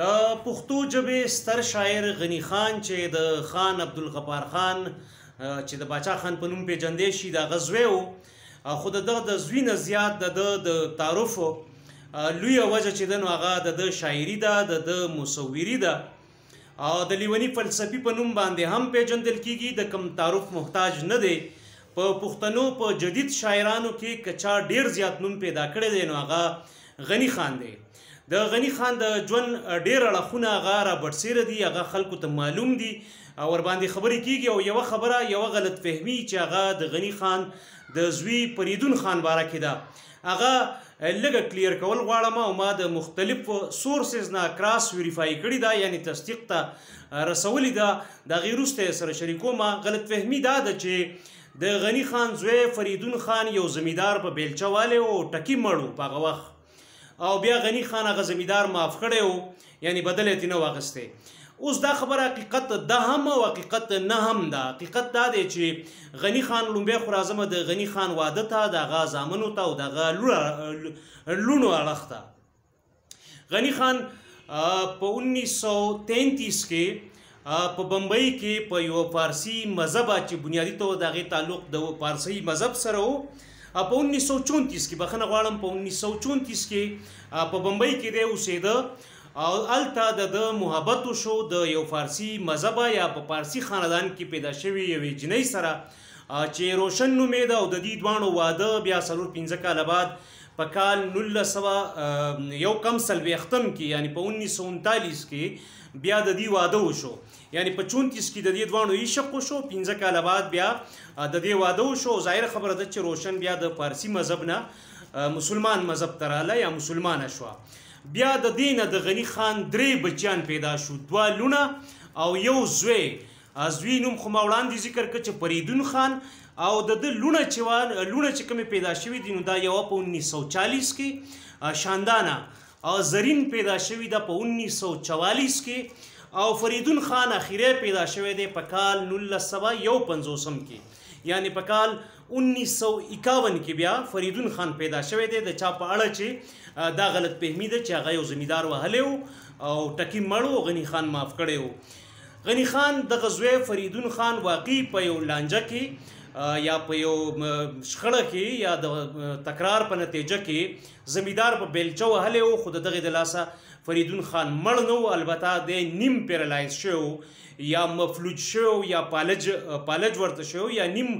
د پښتو ژبې ستر شاعر غني خان چې د خان عبدالغفار خان چې د باچا خان په نوم پیژندې شي دا غزوی وو خو د دغه د زوی نه زیات د د تعارف لوی وجه چې د نو هغه د د شاعری ده د د مصوری ده او د لیونی فلسفي په نوم باندې هم پیژندل کیږي د کم تعارف محتاج نه دی په پښتنو په جدید شاعرانو کې کچا ډیر زیات نوم پیدا کړی دی نو هغه غنی خان دی د غني خان د ژوند ډېر اړخونه هغه را برسېره دي، هغه خلکو ته معلوم دي او ورباندې خبرې کېږي او یوه خبره، یوه غلط فهمي چې هغه د غني خان د زوی فریدون خان باره کې ده، هغه لږه کلیر کول غواړم او ما د مختلف سورسز نه کراس وریفای کړي ده، یعنې تصدیق ته رسولي ده، د هغې وروسته یې سره شریکوم. غلط فهمي دا ده چې د غني خان زوی فریدون خان یو زمیدار په بیلچه والی و او ټکی مړ و په هغه وخت. او بیا غنی خان هغه زمیدار معاف کړی وو یعنی بدل یې نه واغسته اوس دا خبره حقیقت ده هم او حقیقت نه هم ده حقیقت دا دی چې غنی خان لومبه خو راځم د غنی خان واده ته دغه زامنو ته او دغه لونو اړخته غنی خان په 1933 کې په بمبئي کې په یوه پارسي مذهبه چې بنیادي طور د هغې تعلق د پارسي مذهب سره و په انیس سو چونتیس کې بخښنه غواړم په انیس سو چونتیس کې په بمبئي کې دی اوسېده او هلته د ده محبت وشو د یو فارسي مذهبه یا په پارسي خاندان کې پیدا شوې یوې جینۍ سره چې روشن نومېده او د دې دواړو واده بیا څلور پنځه کاله بعد په کال نولس سوه یو کم څلوېښتم کې یعنې په انیس سو انتالیس کې بیا د دې واده وشو یعنی په 34 کې د دې دوانو عشق وشو 15 کاله بعد بیا د دې واده وشو ظاهر خبره ده چې روشن بیا د فارسی مذهب نه مسلمان مذهب تراله یا مسلمان شو بیا د دین د غنی خان درې بچیان پیدا شو دوا لونه او یو زوی ازوی نوم خو ما وړاندې ذکر کړ چې پریدون خان او د د لونه چې لونه چې کوم پیدا شوی دی نو دا یو په 1940 کې شاندانه زرین پیدا شوی ده په انیس سو چوالیس کې او فریدون خان اخیری پیدا شوی دی په کال نولس سوه یو پنځوسم کې یعنی په کال انیس سو اکاون کې بیا فریدون خان پیدا شوی دی د چا په اړه چې دا غلط فهمی ده چې هغه یو زمیدار وهلی وو او ټکی مړ وو غنی خان معاف کړی وو غنی خان د غزوی فریدون خان واقعي په یو لانجه کې یا په یو شخړه کې یا د تکرار په نتیجه کې زمیدار په بیلچه وهلی و، خو د دغه د لاسه فریدون خان مړ نه و، البته دی نیم پیرالایز شوی و، یا مفلوج شوی و، یا پالج، پالج ورته شوی و، یا نیم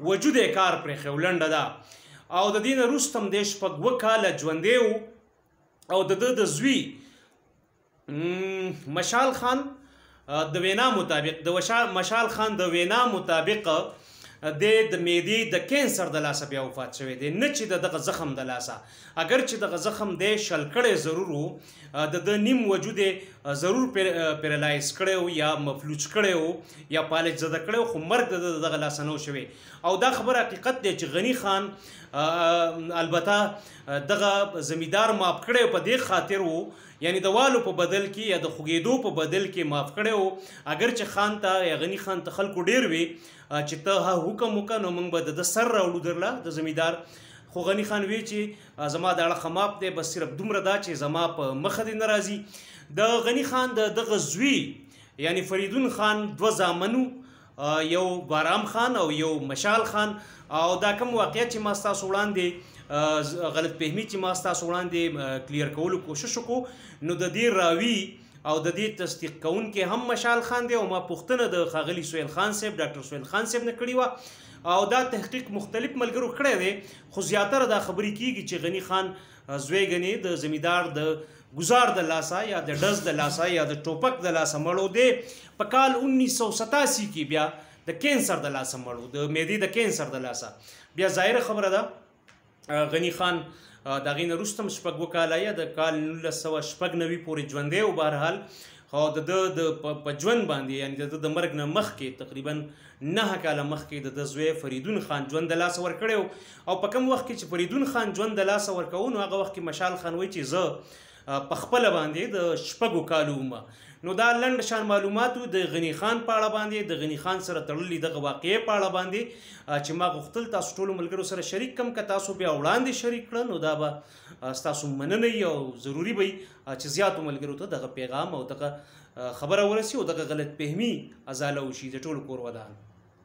وجود یې کار پرېښی و، لنډه دا او د دې نه روسته هم دی شپږ وه کاله ژوندی و او د ده د زوی، مشال خان د وینا مطابق د مشال خان د وینا مطابق د د معدې د کینسر د لاسه بیا وفات شوی دی نه چې د دغه زخم د لاسه اگر چې دغه زخم دی شل کړی ضرور وو د د نیم وجود ضرور پیرلایز کړی وو یا مفلوج کړی وو یا پالج زده کړی خو مرګ د دغه لاسه نو شوی او دا خبره حقیقت دی چې غنی خان البته دغه زمیدار ماپ کړی په دې خاطر وو یعنی د والو په بدل کی یا د خوږیدو په بدل کی معاف کړی وو اګر چه خان ته یا غنی خان ته خلکو ډیر وی چه ته ها حکم وکه نو موږ به د سر راوړو درله د زمیدار خو غنی خان وی چه زما د اړخه ماپ دی بس صرف دومره دا چه زما په مخه دی ناراضی د غنی خان د دغه زوی یعنی فریدون خان دو زامنو یو بارام خان او یو مشال خان او دا کوم واقعیت چې ما ستاسو وړاندې غلط فهمي چې ما ستاسو وړاندې کلیر کولو کوشش وکړو نو د دې راوي او د دې تصدیق کوونکې هم مشال خان دی او ما پوښتنه د خاغلی سویل خان صاحب ډاکټر سویل خان صاحب نه کړی و او دا تحقیق مختلف ملګرو کړی دی خو زیاتره دا خبرې کیږي چې غنی خان زوی غنی د زمیدار د گزار د لاسا یا د ډز د لاسا یا د ټوپک د لاسا مړو دی په کال 1987 کې بیا د کینسر د لاسا مړو د معدې د کینسر د لاسا بیا ظاهر خبره ده غنی خان دا غین رستم شپږ وکاله یا د کال 1999 پورې ژوندې او بهرحال خو د ده د په ژوند باندې یعنې د ده د مرګ نه مخکې تقریبا نهه کاله مخکې د ده زوی فریدون خان ژوند د لاسه ورکړی و او په کوم وخت کې چې فریدون خان ژوند د لاسه ورکوو نو هغه وخت کې مشال خان وایي چې زه په خپله باندې د شپږو کالو وم نو دا لنډ شان معلومات د غنی خان په اړه باندې د غنی خان سره تړلې دغه واقعې په اړه باندې چې ما غوښتل تاسو ټول ملګرو سره شریک کم که تاسو بیا وړاندې شریک کړه نو دا به تاسو مننه او ضروری به چې زیاتو ملګرو ته دغه پیغام او دغه خبره ورسي او دغه غلط فهمي ازاله وشي د ټولو کور ودان.